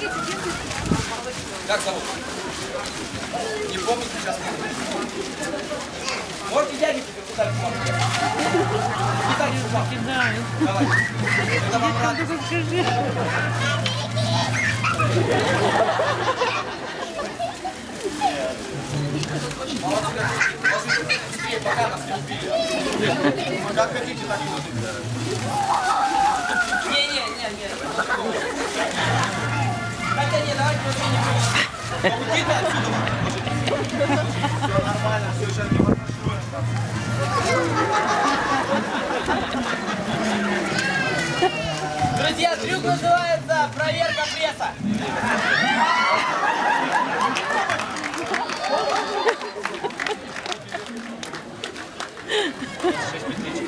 Как зовут? Не помню сейчас. Можете дяди записать к вам? Записать к вам. Кидаю. Давай. Это вам скажи. Молодцы, быстрее, пока нас не убили. Как хотите, так и вот. Друзья, трюк называется «Проверка пресса». Шесть.